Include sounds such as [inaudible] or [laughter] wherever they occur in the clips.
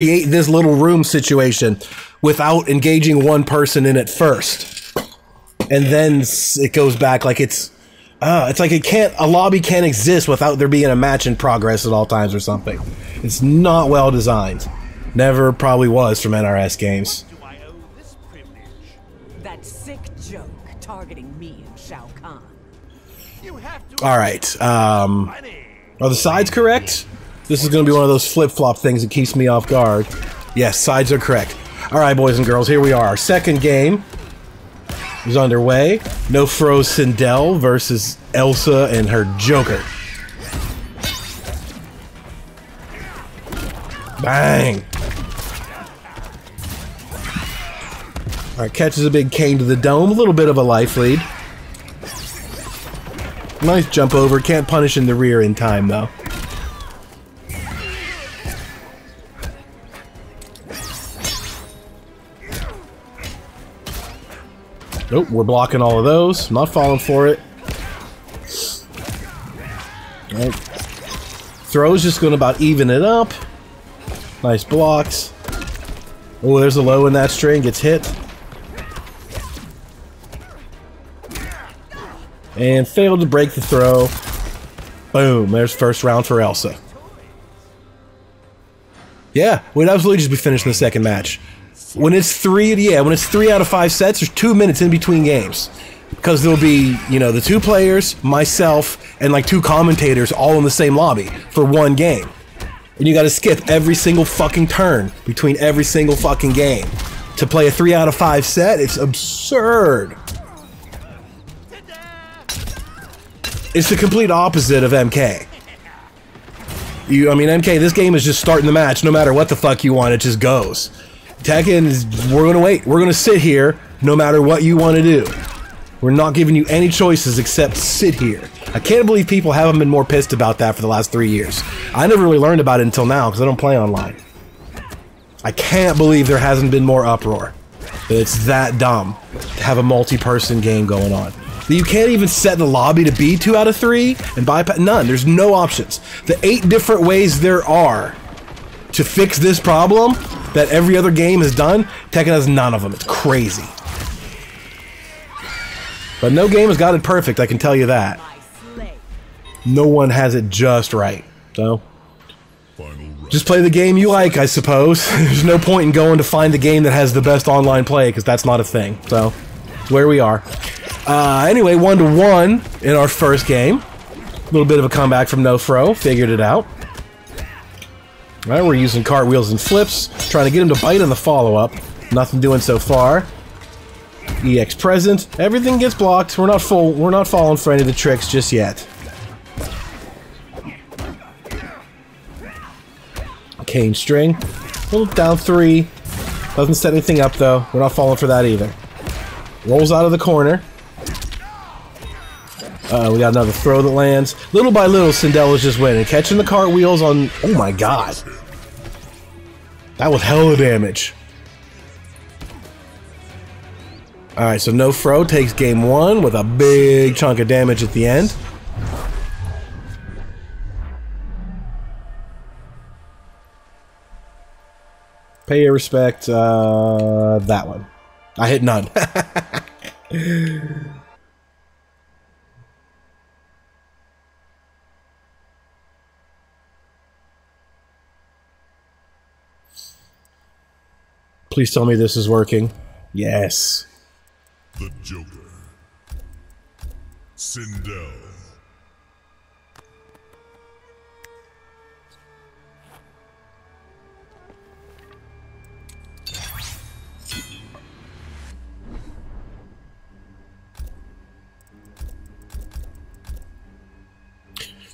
create this little room situation without engaging one person in it first. And then it goes back like it's uh, it's like it can't a lobby can't exist without there being a match in progress at all times or something. It's not well designed. Never probably was from NRS games. That sick joke targeting me and Shao Kahn. All right. Um, are the sides correct? This is going to be one of those flip-flop things that keeps me off guard. Yes, sides are correct. All right, boys and girls, here we are. Our second game is underway. No Fro Sindel versus Elsa and her Joker. Bang! Alright, catches a big cane to the dome. A little bit of a life lead. Nice jump over. Can't punish in the rear in time, though. Nope, we're blocking all of those. Not falling for it. Right. Throw's just going to about even it up. Nice blocks. Oh, there's a low in that string. Gets hit. And failed to break the throw. Boom. There's first round for Elsa. Yeah, we'd absolutely just be finishing the second match. When it's three, yeah, when it's three out of five sets, there's two minutes in between games. Because there'll be, you know, the two players, myself, and like two commentators all in the same lobby for one game. And you gotta skip every single fucking turn between every single fucking game. To play a three out of five set, it's absurd. It's the complete opposite of MK. You, I mean, MK, this game is just starting the match. No matter what the fuck you want, it just goes. Tekken is, we're gonna wait. We're gonna sit here no matter what you want to do. We're not giving you any choices except sit here. I can't believe people haven't been more pissed about that for the last three years. I never really learned about it until now because I don't play online. I can't believe there hasn't been more uproar. It's that dumb to have a multi-person game going on. You can't even set the lobby to be two out of three and bypass none. There's no options. The eight different ways there are to fix this problem that every other game has done, Tekken has none of them. It's crazy. But no game has got it perfect, I can tell you that. No one has it just right. So, just play the game you like, I suppose. [laughs] There's no point in going to find the game that has the best online play, because that's not a thing. So, where we are. Uh, anyway, one to one in our first game. A little bit of a comeback from No Fro. Figured it out. All right, we're using cartwheels and flips, trying to get him to bite on the follow-up. Nothing doing so far. EX present. Everything gets blocked. We're not full. We're not falling for any of the tricks just yet. Cane string. Little down three. Doesn't set anything up though. We're not falling for that either. Rolls out of the corner. Uh, we got another throw that lands. Little by little, Sindella's just winning. Catching the cartwheels on... Oh my god. That was hella damage. Alright, so No Fro takes game one with a big chunk of damage at the end. Pay your respect, uh, that one. I hit none. [laughs] Please tell me this is working. Yes. The Joker. Sindel.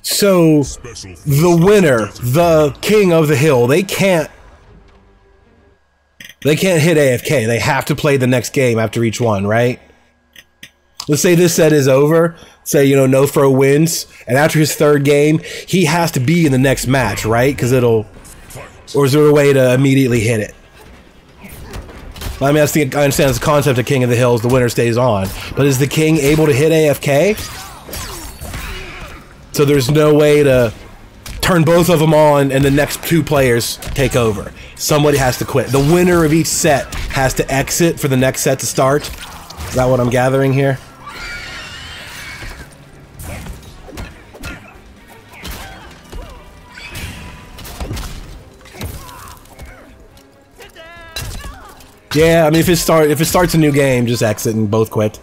So, the winner, the king of the hill, they can't they can't hit AFK. They have to play the next game after each one, right? Let's say this set is over. Say, you know, No Fro wins. And after his third game, he has to be in the next match, right? Because it'll. Or is there a way to immediately hit it? I mean, I, understand the concept of King of the Hills, the winner stays on. But is the king able to hit AFK? So there's no way to turn both of them on and the next two players take over. Somebody has to quit. The winner of each set has to exit for the next set to start. Is that what I'm gathering here? Yeah, I mean, if it start if it starts a new game, just exit and both quit.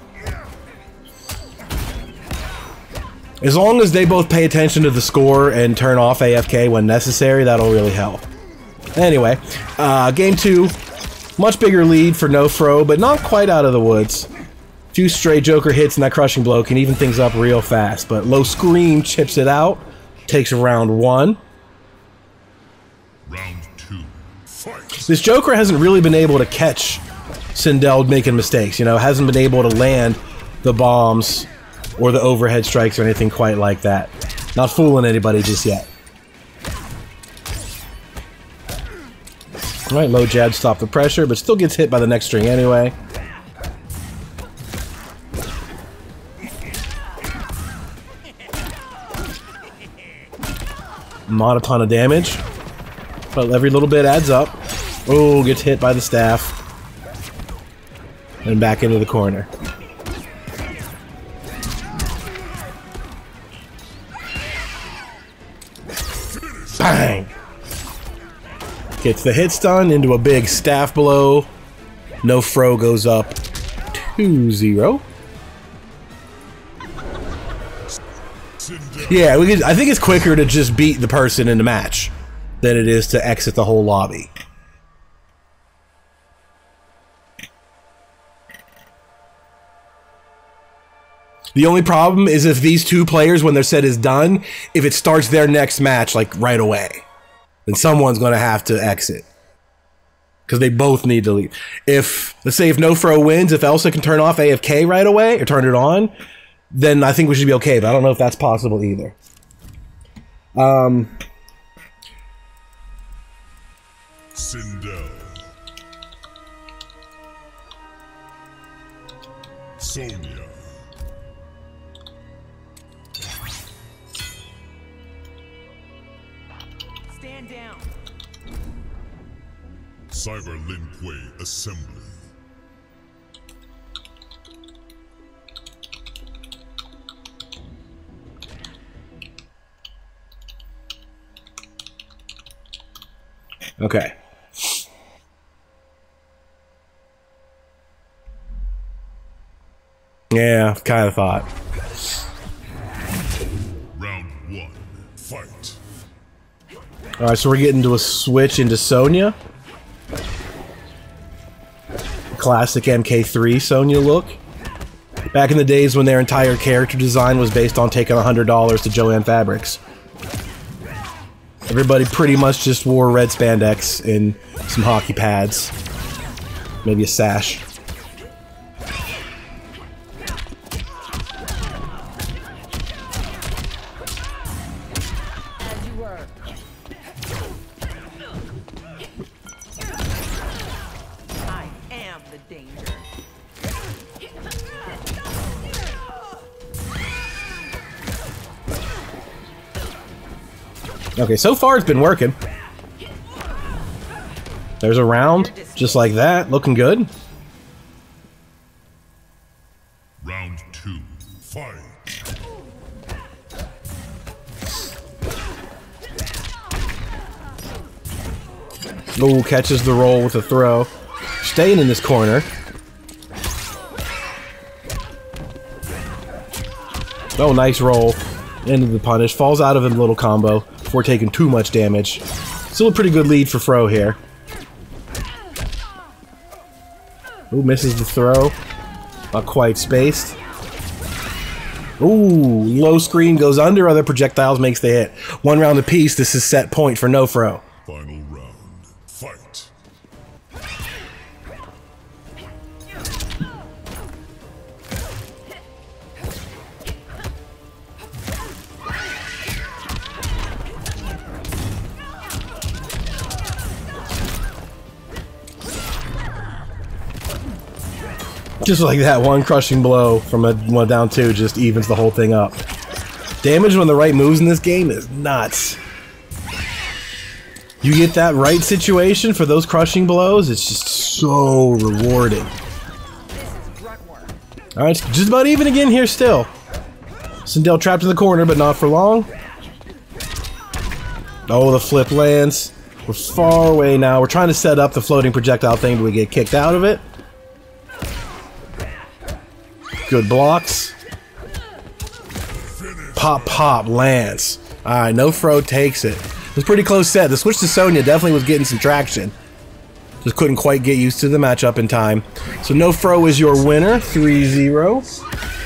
As long as they both pay attention to the score and turn off AFK when necessary, that'll really help. Anyway, uh, game two, much bigger lead for No Fro, but not quite out of the woods. Few stray Joker hits and that crushing blow can even things up real fast, but Low Scream chips it out, takes round one. Round two. Fight. This Joker hasn't really been able to catch Sindel making mistakes, you know, hasn't been able to land the bombs or the overhead strikes or anything quite like that. Not fooling anybody just yet. Alright, low jab stop the pressure, but still gets hit by the next string anyway. Not a ton of damage, but every little bit adds up. Oh, gets hit by the staff. And back into the corner. Bang! Gets the hit stun into a big staff blow. No fro goes up 2-0. Yeah, we could, I think it's quicker to just beat the person in the match than it is to exit the whole lobby. The only problem is if these two players, when their set is done, if it starts their next match like right away, then someone's going to have to exit because they both need to leave. If let's say if No Fro wins, if Elsa can turn off AFK right away or turn it on, then I think we should be okay. But I don't know if that's possible either. Um, Sindel. Sonya. Stand down. Cyber Lin Kuei Assembly. okay. Yeah, kind of thought. All right, so we're getting to a switch into Sonya. Classic MK3 Sonya look. Back in the days when their entire character design was based on taking $100 to Jo-Ann Fabrics. Everybody pretty much just wore red spandex and some hockey pads. Maybe a sash. Okay, so far it's been working. There's a round, just like that, looking good. Round two. Fight. Ooh, catches the roll with a throw. Staying in this corner. Oh, nice roll. Into the punish. Falls out of a little combo before taking too much damage. Still a pretty good lead for Fro here. Ooh, misses the throw. Not quite spaced. Ooh, low screen goes under, other projectiles makes the hit. One round apiece, this is set point for no Fro. Final Just like that, one crushing blow from a one down two just evens the whole thing up. Damage when the right moves in this game is nuts. you get that right situation for those crushing blows, it's just so rewarding. Alright, just about even again here still. Sindel trapped in the corner, but not for long. Oh, the flip lands. We're far away now. We're trying to set up the floating projectile thing, but we get kicked out of it. Good blocks. Pop, pop, Lance. Alright, no fro takes it. It was pretty close set. The switch to Sonya definitely was getting some traction. Just couldn't quite get used to the matchup in time. So no fro is your winner, 3-0.